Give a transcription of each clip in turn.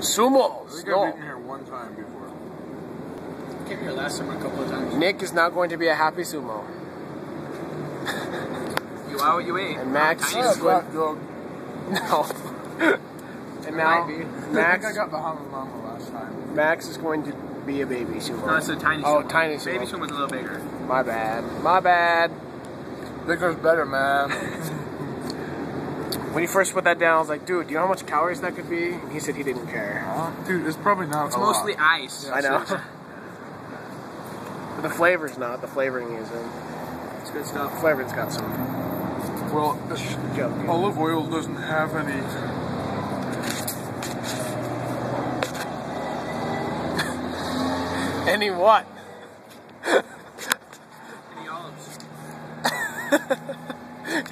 Sumo. I think I've been here one time before. Came here last summer a couple of times. Nick is not going to be a happy sumo. You are what you eat. And Max is sumo. going. Black dog. No. and now Might. I Max I got Bahama Mama last time. Max is going to be a baby sumo. No, sumo. it's a tiny Oh, sumo. tiny Baby sumo. sumo's a little bigger. My bad. My bad. Bigger's better, man. When he first put that down, I was like, dude, do you know how much calories that could be? And he said he didn't care. Huh? Dude, it's probably not It's mostly lot. ice. I know. but the flavor's not. The flavoring isn't. It's good stuff. The flavoring's got some Well, junk. olive oil doesn't have any. Any what? Any olives?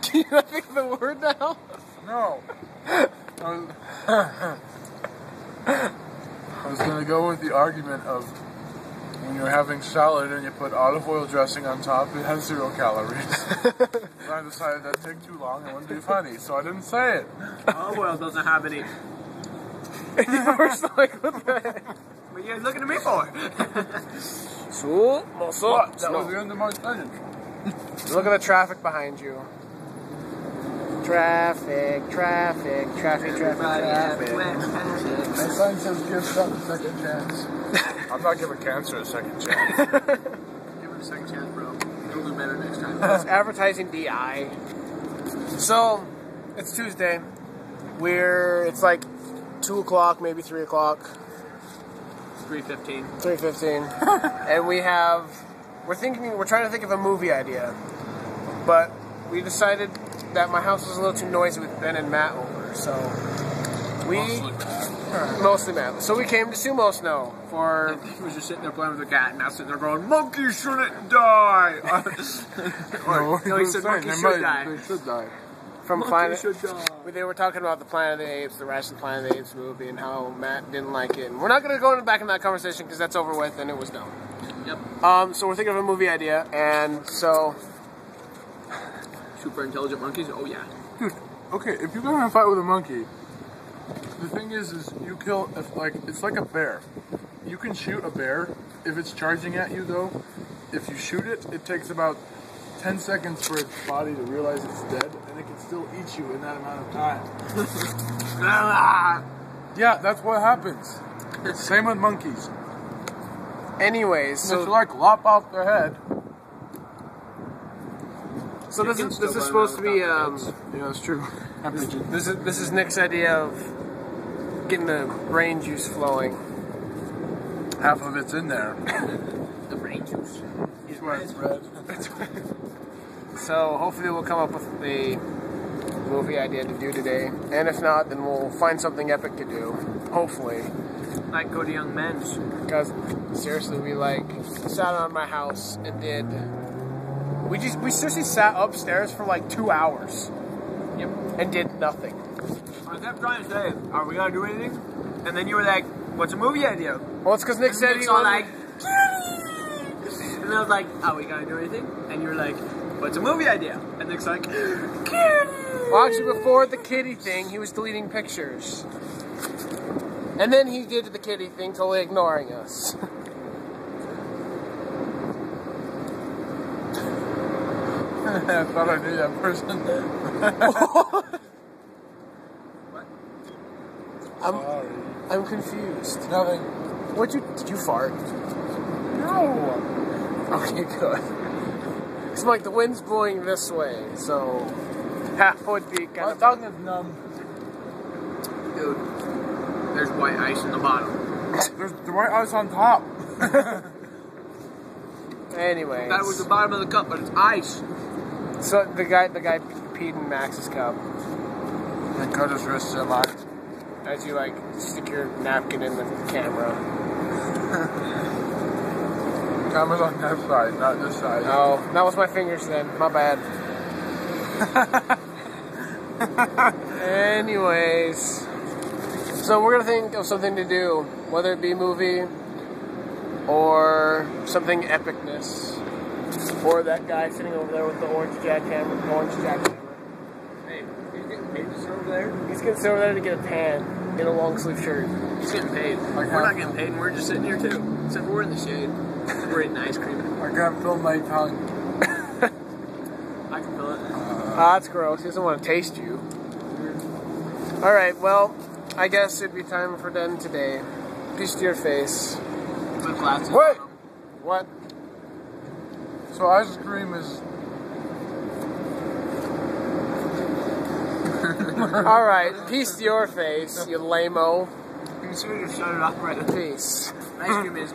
Can you not think of the word now? No. I was, I was gonna go with the argument of when you're having salad and you put olive oil dressing on top, it has zero calories. and I decided that'd take too long and wouldn't be funny, so I didn't say it. Olive oil doesn't have any. you were just like, what the heck? What are you looking at me for? So, What? That was the end of my sentence. Look at the traffic behind you. Traffic, traffic, traffic, traffic, traffic. My son says give something a second chance. I'm not giving cancer a second chance. Give it a second chance, bro. You'll do better next time. It's advertising DI. So, it's Tuesday. We're, it's like 2 o'clock, maybe 3 o'clock, 315. 3.15. and we have, we're thinking, we're trying to think of a movie idea. But we decided that my house was a little too noisy with Ben and Matt over. So, we, mostly Matt. So we came to Sumo Snow for He was just sitting there playing with the cat, and now sitting there going, "Monkey shouldn't die." or, no, he said, Saying "Monkeys should might- die." They should die. from Monkeys Planet. should die. They were talking about the Planet of the Apes, the Rise of the Planet of the Apes movie, and how Matt didn't like it. And we're not going to go into back in that conversation because that's over with and it was done. Yep. Um, so we're thinking of a movie idea, and so Super intelligent monkeys. Oh yeah. Dude, okay, if you're gonna fight with a monkey, the thing is, is you kill if like it's like a bear. You can shoot a bear if it's charging at you, though. If you shoot it, it takes about ten seconds for its body to realize it's dead, and it can still eat you in that amount of time. Ah! Yeah, that's what happens. Same with monkeys. anyways, So, so like lop off their head. So this is this is supposed to be um Yeah, that's true. this is this is Nick's idea of getting the brain juice flowing. Half of it's in there. The brain juice. That's why it's red. So hopefully we'll come up with the movie idea to do today, and if not, then we'll find something epic to do. Hopefully. Like go to Young Men's. Because seriously, we like sat on my house and did. We just we seriously sat upstairs for like two hours Yep. and did nothing. I kept trying to say, "Are we gonna do anything?" And then you were like, "What's a movie idea?" Well, it's because Nick And said Nick's he all wanted. like, and I was like, "Are we gonna do anything?" And you were like, "What's a movie idea?" And Nick's like, well, actually, before the kitty thing, he was deleting pictures, and then he did the kitty thing, totally ignoring us. I thought I knew that person. I'm Sorry. I'm confused. Nothing. What you did you fart? No. Okay, good. It's like the wind's blowing this way, so half would be kind My of. tongue is numb. "Dude, there's white ice in the bottom." There's the white ice on top. anyway. That was the bottom of the cup, but it's ice. So the guy the guy peed in Max's cup And cut his wrists in mine. as you like stick your napkin in the camera. Camera's on that side, not this side. Oh, that was my fingers then. My bad. Anyways, so we're gonna think of something to do, whether it be movie or something epicness, or that guy sitting over there with the orange jackhammer, orange jackhammer. Hey, he's getting paid to sit over there. He's gonna sit over there to get a tan. get a long sleeve shirt. He's getting paid. Like we're not getting paid, and we're just sitting here too. Except we're in the shade. We're eating ice cream. I can't feel my tongue. I can feel it. Ah, that's gross. He doesn't want to taste you. All right, well, I guess it'd be time for den today. Peace to your face. With glasses. Wait! What? So ice cream is All right, peace to your face, you lame-o. You should have shut it off right away. Peace. Ice cream is